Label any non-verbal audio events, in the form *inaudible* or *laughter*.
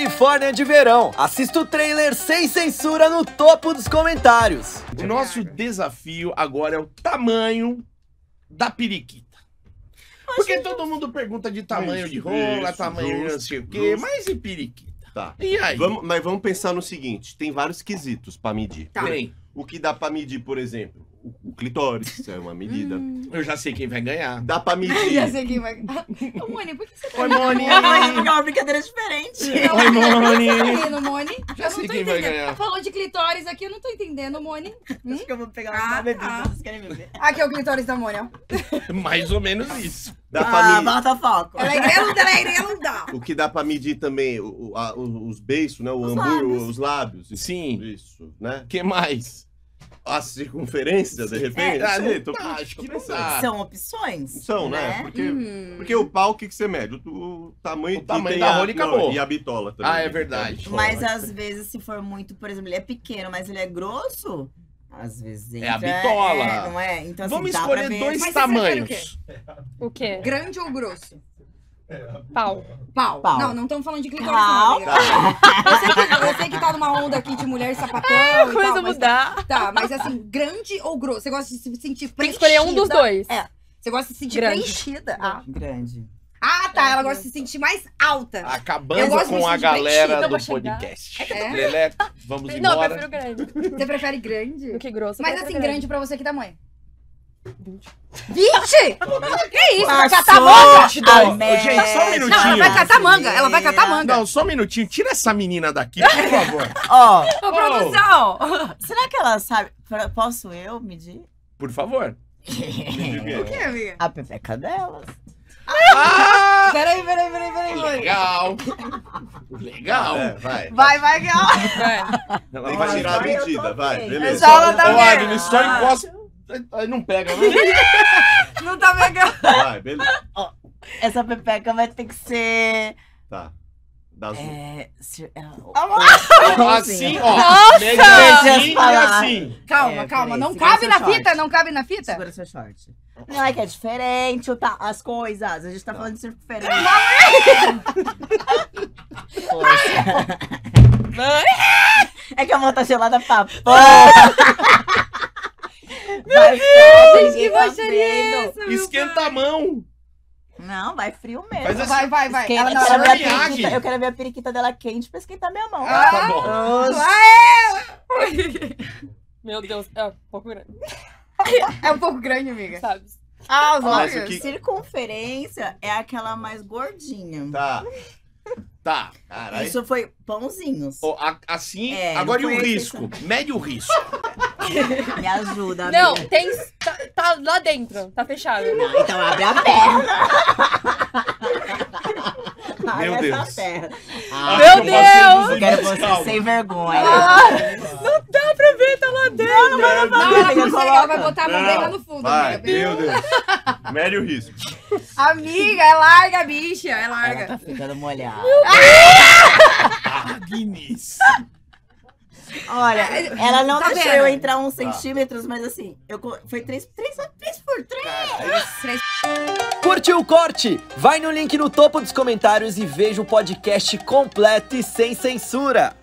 Califórnia de verão. Assista o trailer sem censura no topo dos comentários. O nosso desafio agora é o tamanho da periquita. Porque todo mundo pergunta de tamanho de rola, tamanho de não sei o quê, mas e periquita? Tá. E aí? Vamos, mas vamos pensar no seguinte: tem vários quesitos pra medir. Tá. Tem. O que dá pra medir, por exemplo, o, o clitóris, é uma medida. Hum. Eu já sei quem vai ganhar. Dá pra *laughs* Já medir. sei quem vai. Ô, Moni, por que você tá Oi, Moni! É uma brincadeira diferente. Oi, Moni! rindo, Moni? Já eu sei não tô quem vai entendendo. ganhar. Falou de clitóris aqui, eu não tô entendendo, Moni. Acho que eu vou pegar Ah, uma bebida. tá. Vocês querem beber? Aqui é o clitóris da Moni, ó. Mais ou menos isso. Dá pra Ah, medir. bota foco. Ela é grande, ela é dá. O que dá pra medir também, o- o- a- o- os beiços, né? O Os hambúrguer, lábios. os lábios. Sim. Isso, né? que mais? A circunferência, de repente. Ah, sei, não tô, tô acho que não pensando. dá. São opções. São, né? Porque, Hum. porque o pau, o que, que você mede? O, o tamanho, O tamanho e da a- rola e acabou. E a bitola também. Ah, é A verdade. bitola, Mas né? às vezes, se for muito, por exemplo, ele é pequeno, mas ele é grosso, às vezes É a entra- bitola. É, não é? Então, assim, Vamos escolher dois Mas prefere o tamanhos. O quê? Grande ou grosso? Pau. Pau. Pau. Não, não estamos falando de clitóris, Pau. não, Eu sei, que, eu tá numa onda aqui de mulher sapatão e *laughs* Coisa tal, mas, mudar. Tá, mas assim, grande ou grosso? Você gosta de se sentir preenchida? Tem que escolher um dos dois. É. Você gosta de se sentir Grande. preenchida? Ah. Grande. Ah, tá. Ela gosta de se sentir mais alta. Eu Acabando com a galera do podcast. É? Lelé, vamos Não, eu embora. prefiro grande Você prefere grande? do que grosso. eu Mas assim, grande pra você, que tamanho? 20. 20? Que isso? Vai catar manga? Gente, só um minutinho. Não, ela vai catar manga. Ela vai catar manga. Não, só um minutinho. Tira essa menina daqui, por favor. *laughs* Ó, Ô, produção! *laughs* será que ela sabe? Posso eu medir? Por favor. *laughs* O que, amiga? A pepeca delas. Ah! Peraí, peraí, peraí, peraí. Legal. Legal. É, vai. Vai, vai, Gal. Vai. Ela vai tirar a medida, vai. Beleza. Só ela tá Ô. Agnes, só encosta. Aí não pega, né? *laughs* Não tá pegando. Vai, beleza. Essa pepeca vai ter que ser. Tá. Da azul. É. se- é, Assim, ó. Médio assim assim. Calma, É, calma. peraí, Não segura cabe seu na short. fita? Não cabe na fita? Segura seu short. Não é que é diferente ta- as coisas. A gente tá falando de circunferência. Poxa. *laughs* É que a mão tá gelada pra *laughs* porra. Meu Gente, que baixaria essa, meu Esquenta a mão. Não, vai frio mesmo. Assim. Vai, vai, vai. Esquenta- Ela não, eu, ela quero vai ver a Miyagi. periquita, eu quero ver a periquita dela quente pra esquentar minha mão. Ah, Tá bom. Meu Deus, é um pouco grande, *laughs* É um pouco grande, amiga. sabe? Ah, os olhos. que- Circunferência é aquela mais gordinha. Tá. Tá. Caralho. Isso foi pãozinhos. Ó, a- assim, É, agora e o risco? Mede o risco. *laughs* *laughs* Me ajuda, Não, amiga. tem. Tá, tá lá dentro, tá fechado. Não, então abre a perna. *laughs* Abre Meu essa Deus. perna. Acho Meu Deus! Eu quero você calma. sem vergonha. Não dá pra ver, tá lá dentro. Não, não vai Não, ela amiga, consegue, ela vai botar a mão lá no fundo, Vai, amiga. meu Deus. Mede o risco. Amiga, é larga, bicha, é Ela larga. tá ficando molhada. Agnes. Olha, ela não Tá deixou vendo? eu entrar uns centímetros, mas assim, eu, foi 3, três, três por 3. Curtiu o corte? Vai no link no topo dos comentários e veja o podcast completo e sem censura.